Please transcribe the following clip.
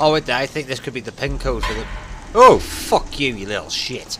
Oh, I think this could be the pin code for the... Oh, fuck you, you little shit.